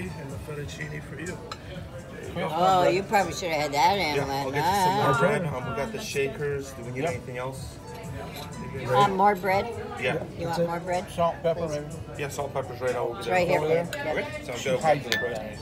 and the fettuccine for you. Oh, you oh, probably should have had that in Yeah, I'll get you some more bread. Um, we got the shakers. Do we need anything else? uh, More bread? Yeah. You want more bread? Salt, pepper, maybe. Yeah, salt, pepper's right over It's right here. Over there? Yep. Okay, sounds good.